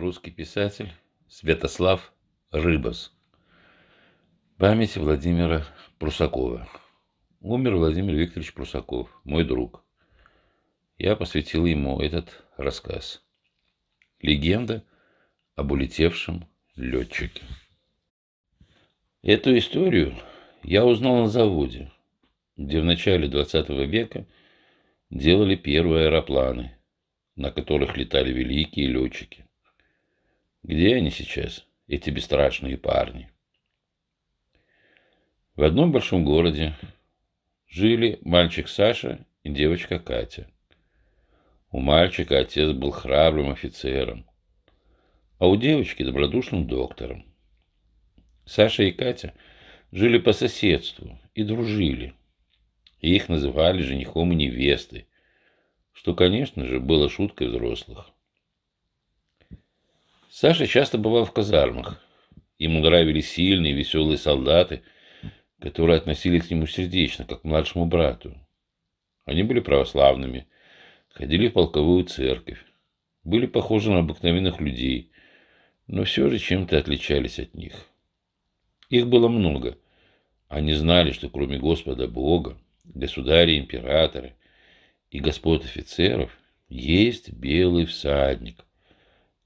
русский писатель Святослав Рыбас. Память Владимира Прусакова. Умер Владимир Викторович Прусаков, мой друг. Я посвятил ему этот рассказ. Легенда об улетевшем летчике. Эту историю я узнал на заводе, где в начале 20 века делали первые аэропланы, на которых летали великие летчики. Где они сейчас, эти бесстрашные парни? В одном большом городе жили мальчик Саша и девочка Катя. У мальчика отец был храбрым офицером, а у девочки добродушным доктором. Саша и Катя жили по соседству и дружили. И их называли женихом и невестой, что, конечно же, было шуткой взрослых. Саша часто бывал в казармах. Ему нравились сильные, веселые солдаты, которые относились к нему сердечно, как к младшему брату. Они были православными, ходили в полковую церковь, были похожи на обыкновенных людей, но все же чем-то отличались от них. Их было много. Они знали, что кроме Господа Бога, государя императора и господ офицеров, есть белый всадник,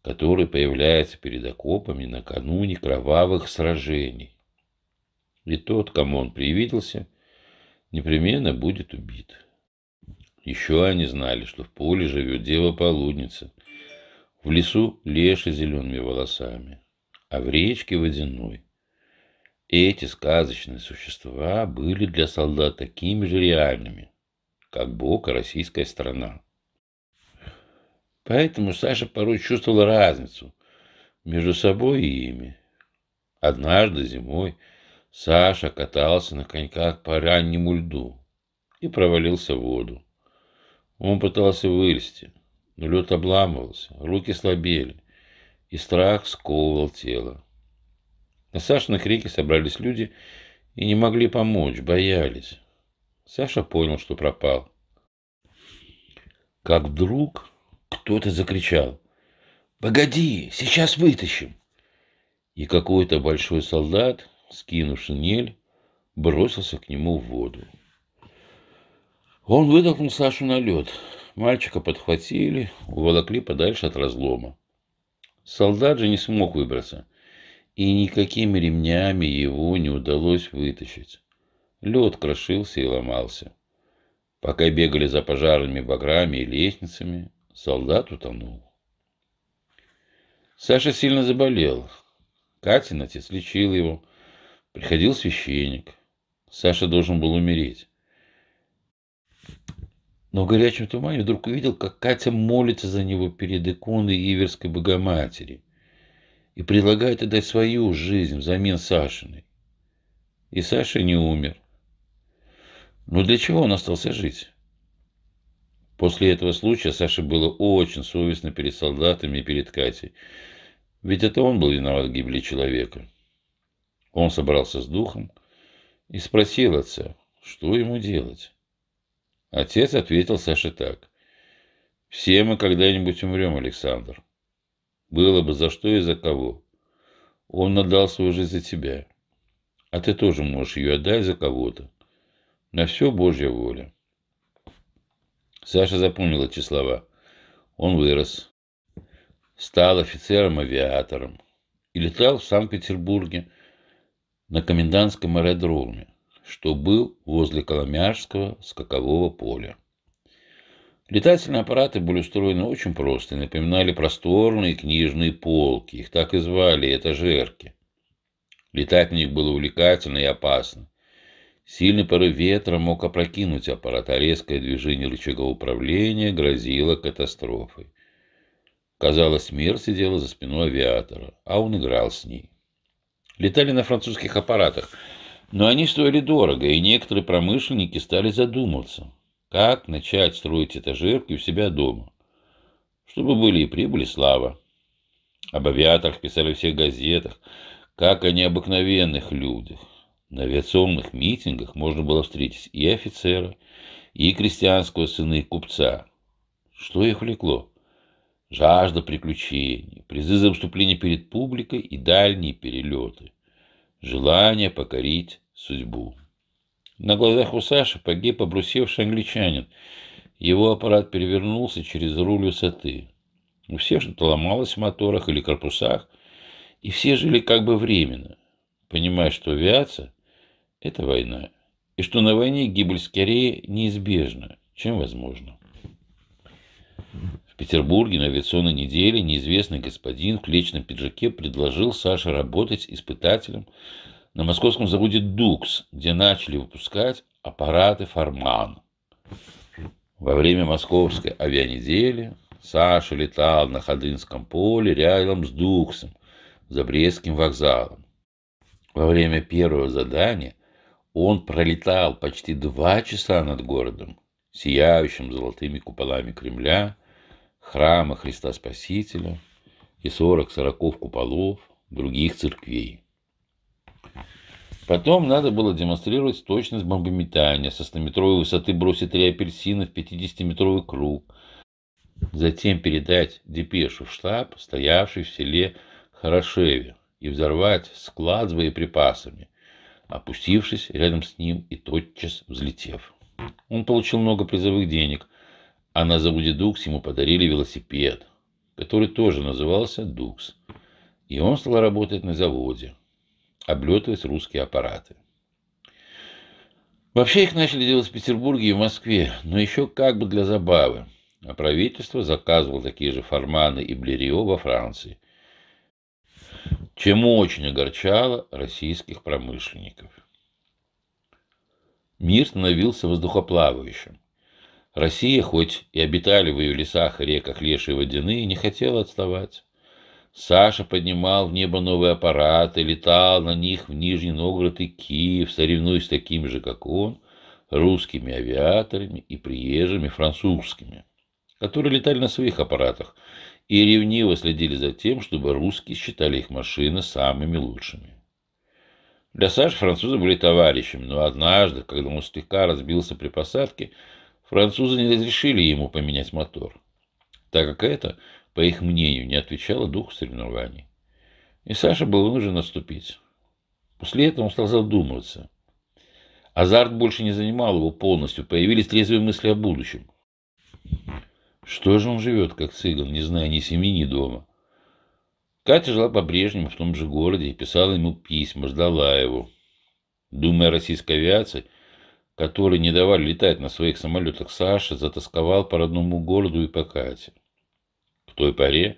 который появляется перед окопами накануне кровавых сражений. И тот, кому он привиделся, непременно будет убит. Еще они знали, что в поле живет дева-полудница, в лесу леший зелеными волосами, а в речке водяной. Эти сказочные существа были для солдат такими же реальными, как Бог и российская страна. Поэтому Саша порой чувствовал разницу между собой и ими. Однажды зимой Саша катался на коньках по раннему льду и провалился в воду. Он пытался вылезти, но лед обламывался, руки слабели, и страх сковывал тело. На Сашиной крики собрались люди и не могли помочь, боялись. Саша понял, что пропал. Как вдруг кто-то закричал. «Погоди, сейчас вытащим!» И какой-то большой солдат, скинув шинель, бросился к нему в воду. Он выдохнул Сашу на лед. Мальчика подхватили, уволокли подальше от разлома. Солдат же не смог выбраться, и никакими ремнями его не удалось вытащить. Лед крошился и ломался. Пока бегали за пожарными баграми и лестницами, Солдат утонул. Саша сильно заболел. Катин отец лечил его. Приходил священник. Саша должен был умереть. Но в горячем тумане вдруг увидел, как Катя молится за него перед иконой Иверской Богоматери и предлагает отдать свою жизнь взамен Сашиной. И Саша не умер. Но для чего он остался жить? После этого случая Саше было очень совестно перед солдатами и перед Катей. Ведь это он был виноват в гибели человека. Он собрался с духом и спросил отца, что ему делать. Отец ответил Саше так. «Все мы когда-нибудь умрем, Александр. Было бы за что и за кого. Он отдал свою жизнь за тебя. А ты тоже можешь ее отдать за кого-то. На все Божья воля. Саша запомнил эти слова. Он вырос, стал офицером-авиатором и летал в Санкт-Петербурге на комендантском аэродроме, что был возле Коломяжского скакового поля. Летательные аппараты были устроены очень просто и напоминали просторные книжные полки. Их так и звали этажерки. Летать в них было увлекательно и опасно. Сильный порыв ветра мог опрокинуть аппарат, а резкое движение рычага управления грозило катастрофой. Казалось, смерть сидела за спиной авиатора, а он играл с ней. Летали на французских аппаратах, но они стоили дорого, и некоторые промышленники стали задумываться, как начать строить этажерки у себя дома, чтобы были и прибыль, и слава. Об авиаторах писали в всех газетах, как о необыкновенных людях, на авиационных митингах можно было встретить и офицера, и крестьянского сына, и купца. Что их влекло? жажда приключений, призы за выступление перед публикой и дальние перелеты, желание покорить судьбу. На глазах у Саши погиб обрусевший англичанин. Его аппарат перевернулся через руль высоты. У всех что-то ломалось в моторах или корпусах, и все жили как бы временно, понимая, что авиация – это война, и что на войне гибель скорее неизбежна, чем возможно. В Петербурге на авиационной неделе неизвестный господин в клетчатом пиджаке предложил Саше работать испытателем на московском заводе «Дукс», где начали выпускать аппараты «Форман». Во время московской авианедели Саша летал на Ходынском поле рядом с «Дуксом» за Брестским вокзалом. Во время первого задания он пролетал почти два часа над городом, сияющим золотыми куполами Кремля, храма Христа Спасителя и сорок сороков куполов других церквей. Потом надо было демонстрировать точность бомбометания, со 100-метровой высоты бросить три апельсина в 50-метровый круг, затем передать депешу в штаб, стоявший в селе Хорошеве, и взорвать склад с боеприпасами, опустившись рядом с ним и тотчас взлетев. Он получил много призовых денег, а на заводе «Дукс» ему подарили велосипед, который тоже назывался «Дукс». И он стал работать на заводе, облетывать русские аппараты. Вообще их начали делать в Петербурге и в Москве, но еще как бы для забавы. А правительство заказывало такие же форманы и блерио во Франции, чем очень огорчало российских промышленников. Мир становился воздухоплавающим. Россия, хоть и обитали в ее лесах и реках лешие водяные, не хотела отставать. Саша поднимал в небо новые аппараты, летал на них в Нижний Новгород и Киев, соревнуясь с такими же, как он, русскими авиаторами и приезжими французскими, которые летали на своих аппаратах и ревниво следили за тем, чтобы русские считали их машины самыми лучшими. Для Саши французы были товарищами, но однажды, когда он слегка разбился при посадке, Французы не разрешили ему поменять мотор, так как это, по их мнению, не отвечало духу соревнований. И Саша был вынужден отступить. После этого он стал задумываться. Азарт больше не занимал его полностью, появились трезвые мысли о будущем. Что же он живет, как цыган, не зная ни семьи, ни дома? Катя жила по-прежнему в том же городе и писала ему письма, ждала его. Думая о российской авиации, которые не давали летать на своих самолетах Саша, затасковал по родному городу и по Кате. В той поре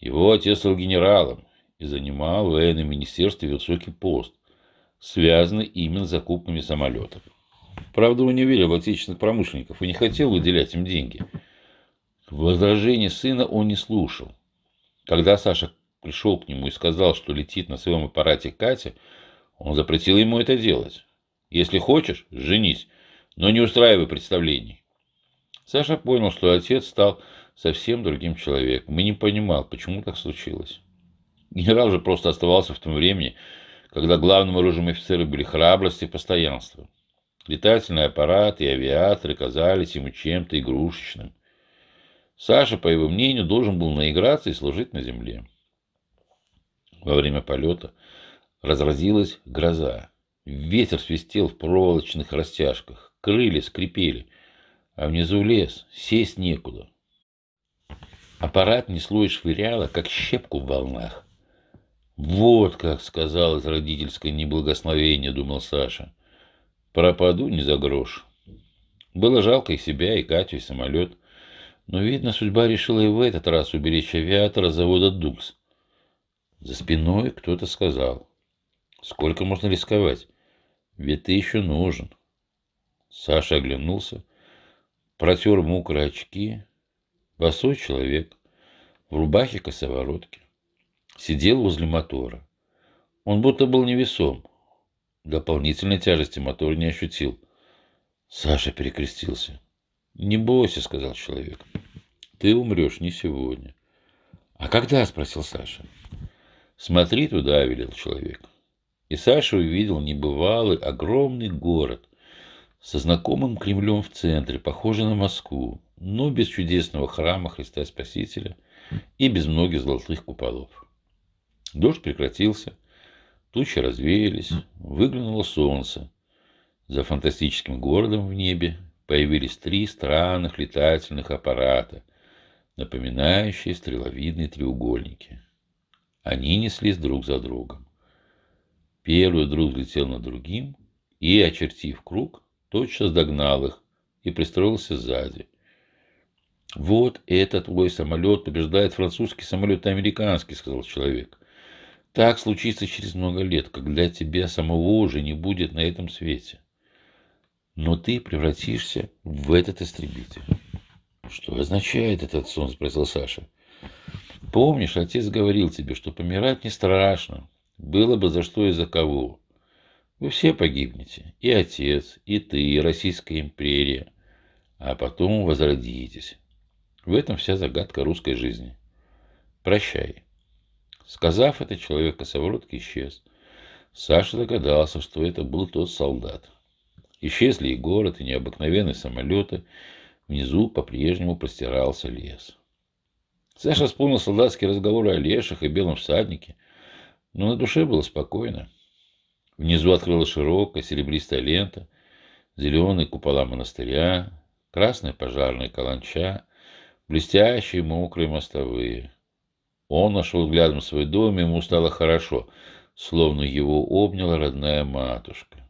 его отец стал генералом и занимал в военном министерстве высокий пост, связанный именно с закупками самолетов. Правда, он не верил в отечественных промышленников и не хотел выделять им деньги. Возражений сына он не слушал. Когда Саша пришел к нему и сказал, что летит на своем аппарате Катя, он запретил ему это делать. Если хочешь, женись, но не устраивай представлений. Саша понял, что отец стал совсем другим человеком и не понимал, почему так случилось. Генерал же просто оставался в том времени, когда главным оружием офицера были храбрость и постоянство. Летательные аппараты и авиаторы казались ему чем-то игрушечным. Саша, по его мнению, должен был наиграться и служить на земле. Во время полета разразилась гроза. Ветер свистел в проволочных растяжках, крылья скрипели, а внизу лес, сесть некуда. Аппарат несло и швыряло, как щепку в волнах. «Вот как сказалось родительское неблагословение», — думал Саша. «Пропаду не за грош». Было жалко и себя, и Катю, и самолет. Но, видно, судьба решила и в этот раз уберечь авиатора завода «Дукс». За спиной кто-то сказал. «Сколько можно рисковать? Ведь ты еще нужен. Саша оглянулся, протер мокрые очки. Босой человек в рубахе косоворотки. Сидел возле мотора. Он будто был невесом. Дополнительной тяжести мотор не ощутил. Саша перекрестился. «Не бойся», — сказал человек. «Ты умрешь не сегодня». «А когда?» — спросил Саша. «Смотри туда», — велел человек. И Саша увидел небывалый огромный город со знакомым Кремлем в центре, похожий на Москву, но без чудесного храма Христа Спасителя и без многих золотых куполов. Дождь прекратился, тучи развеялись, выглянуло солнце. За фантастическим городом в небе появились три странных летательных аппарата, напоминающие стреловидные треугольники. Они неслись друг за другом. Первый вдруг летел над другим и, очертив круг, тотчас догнал их и пристроился сзади. «Вот этот твой самолет побеждает французский самолет и американский», — сказал человек. «Так случится через много лет, когда тебя самого уже не будет на этом свете. Но ты превратишься в этот истребитель». «Что означает этот сон?» — спросил Саша. «Помнишь, отец говорил тебе, что помирать не страшно. Было бы за что и за кого. Вы все погибнете. И отец, и ты, и Российская империя. А потом возродитесь. В этом вся загадка русской жизни. Прощай. Сказав это, человек косоворотки исчез. Саша догадался, что это был тот солдат. Исчезли и город, и необыкновенные самолеты. Внизу по-прежнему простирался лес. Саша вспомнил солдатские разговоры о лешах и белом всаднике, но на душе было спокойно. Внизу открылась широкая серебристая лента, зеленые купола монастыря, красная пожарная каланча, блестящие мокрые мостовые. Он нашел взглядом свой дом, и ему стало хорошо, словно его обняла родная матушка.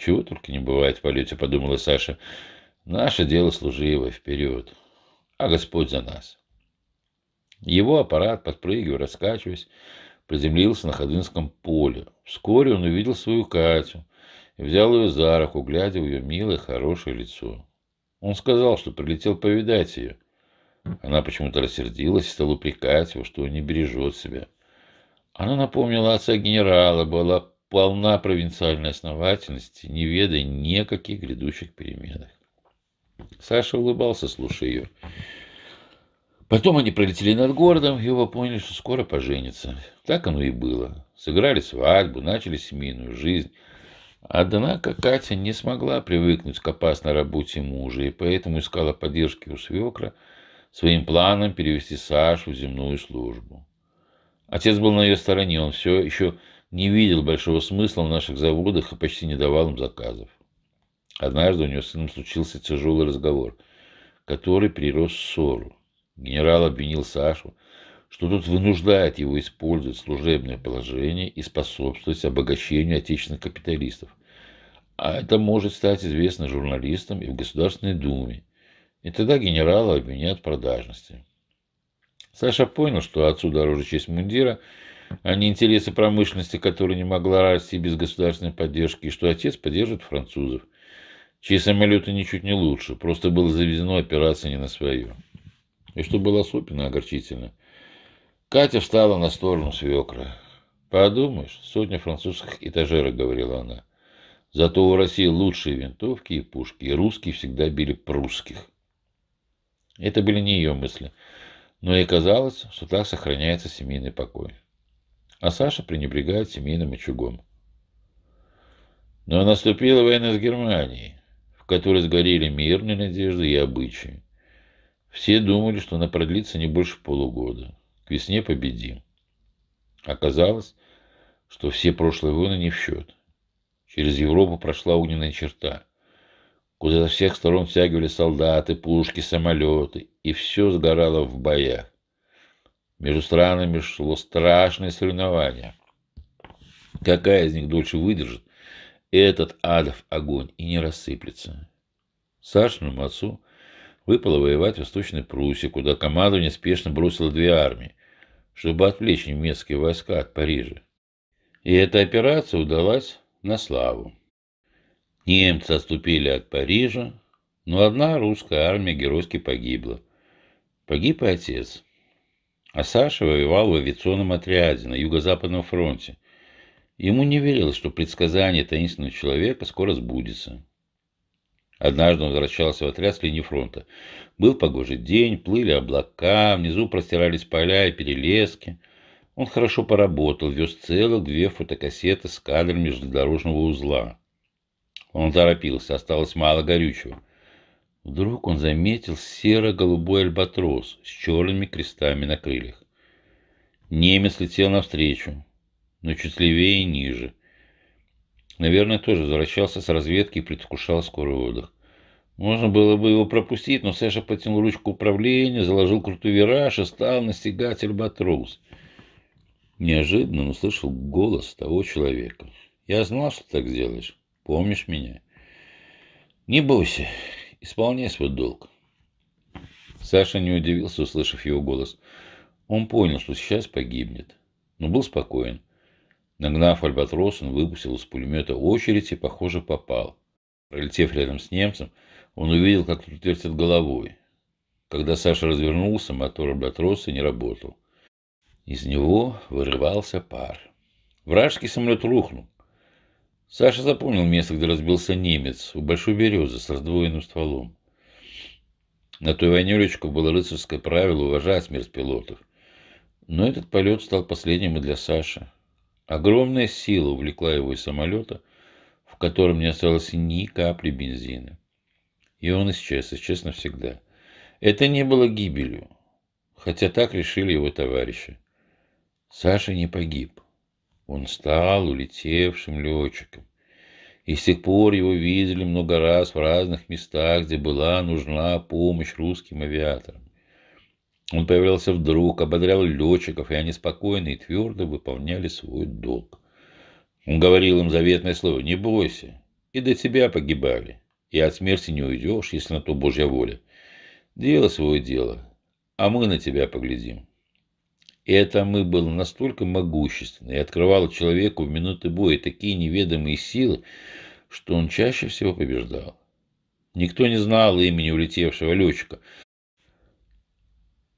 Чего только не бывает в полете, подумала Саша. Наше дело служивое, вперед. А Господь за нас. Его аппарат, подпрыгивая, раскачиваясь, приземлился на Ходынском поле. Вскоре он увидел свою Катю и взял ее за руку, глядя в ее милое, хорошее лицо. Он сказал, что прилетел повидать ее. Она почему-то рассердилась и стала упрекать его, что он не бережет себя. Она напомнила отца генерала, была полна провинциальной основательности, не ведая ни о каких грядущих переменах. Саша улыбался, слушая ее. Потом они пролетели над городом, и оба поняли, что скоро поженятся. Так оно и было. Сыграли свадьбу, начали семейную жизнь. Однако Катя не смогла привыкнуть к опасной работе мужа, и поэтому искала поддержки у свекра своим планом перевести Сашу в земную службу. Отец был на ее стороне, он все еще не видел большого смысла в наших заводах и почти не давал им заказов. Однажды у него с сыном случился тяжелый разговор, который перерос в ссору. Генерал обвинил Сашу, что тот вынуждает его использовать служебное положение и способствовать обогащению отечественных капиталистов. А это может стать известно журналистам и в Государственной Думе. И тогда генерала обвинят в продажности. Саша понял, что отцу дороже честь мундира, а не интересы промышленности, которая не могла расти без государственной поддержки, и что отец поддержит французов, чьи самолеты ничуть не лучше, просто было заведено операция не на свое. И что было особенно огорчительно, Катя встала на сторону свекра. «Подумаешь, сотня французских этажерок», — говорила она. «Зато у России лучшие винтовки и пушки, и русские всегда били прусских». Это были не ее мысли, но и казалось, что так сохраняется семейный покой. А Саша пренебрегает семейным очагом. Но наступила война с Германией, в которой сгорели мирные надежды и обычаи. Все думали, что она продлится не больше полугода. К весне победим. Оказалось, что все прошлые войны не в счет. Через Европу прошла огненная черта, куда со всех сторон втягивали солдаты, пушки, самолеты, и все сгорало в боях. Между странами шло страшное соревнование. Какая из них дольше выдержит этот адов огонь и не рассыплется? Сашиному отцу выпало воевать в Восточной Пруссии, куда командование спешно бросило две армии, чтобы отвлечь немецкие войска от Парижа. И эта операция удалась на славу. Немцы отступили от Парижа, но одна русская армия геройски погибла. Погиб и отец. А Саша воевал в авиационном отряде на Юго-Западном фронте. Ему не верилось, что предсказание таинственного человека скоро сбудется. Однажды он возвращался в отряд с линии фронта. Был погожий день, плыли облака, внизу простирались поля и перелески. Он хорошо поработал, вез целых две фотокассеты с кадрами железнодорожного узла. Он торопился, осталось мало горючего. Вдруг он заметил серо-голубой альбатрос с черными крестами на крыльях. Немец летел навстречу, но чуть левее и ниже. Наверное, тоже возвращался с разведки и предвкушал скорый отдых. Можно было бы его пропустить, но Саша потянул ручку управления, заложил крутой вираж и стал настигать альбатрос. Неожиданно он услышал голос того человека. «Я знал, что так сделаешь. Помнишь меня?» «Не бойся, исполняй свой долг». Саша не удивился, услышав его голос. Он понял, что сейчас погибнет, но был спокоен. Нагнав альбатрос, он выпустил из пулемета очередь и, похоже, попал. Пролетев рядом с немцем, он увидел, как тут вертит головой. Когда Саша развернулся, мотор альбатроса не работал. Из него вырывался пар. Вражеский самолет рухнул. Саша запомнил место, где разбился немец, у большой березы с раздвоенным стволом. На той войне летчиков было рыцарское правило уважать смерть пилотов. Но этот полет стал последним и для Саши. Огромная сила увлекла его из самолета, в котором не осталось ни капли бензина. И он исчез, исчез навсегда. Это не было гибелью, хотя так решили его товарищи. Саша не погиб. Он стал улетевшим летчиком. И с тех пор его видели много раз в разных местах, где была нужна помощь русским авиаторам. Он появлялся вдруг, ободрял летчиков, и они спокойно и твердо выполняли свой долг. Он говорил им заветное слово «Не бойся, и до тебя погибали и от смерти не уйдешь, если на то Божья воля. Дело свое дело, а мы на тебя поглядим. И это мы было настолько могущественно и открывало человеку в минуты боя такие неведомые силы, что он чаще всего побеждал. Никто не знал имени улетевшего летчика.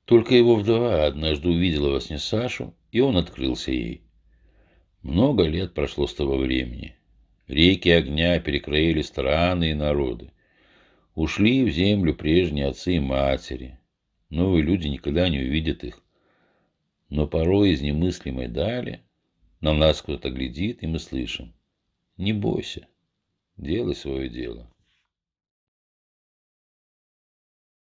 Только его вдова однажды увидела во сне Сашу, и он открылся ей. Много лет прошло с того времени. Реки огня перекроили страны и народы. Ушли в землю прежние отцы и матери. Новые люди никогда не увидят их. Но порой из немыслимой дали на нас кто-то глядит, и мы слышим. Не бойся, делай свое дело.